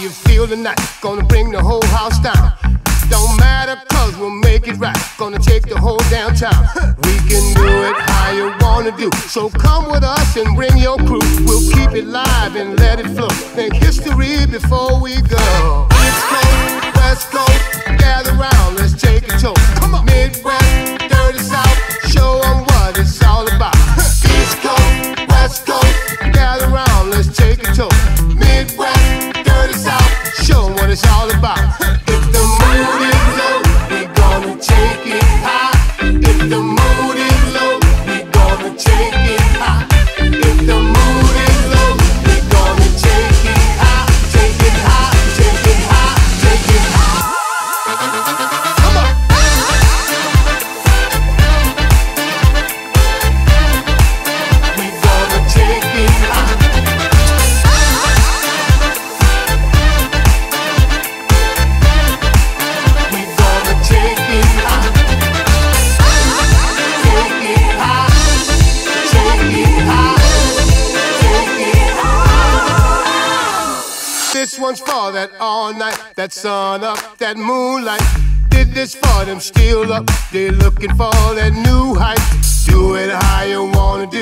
you feel tonight. Gonna bring the whole house down. Don't matter, cause we'll make it right. Gonna take the whole downtown. We can do it how you wanna do. So come with us and bring your crew. We'll keep it live and let it flow. Make history before we go. What it's all about. This one's for that all night, that sun up, that moonlight. Did this for them still up. They're looking for that new height. Do it how you wanna do.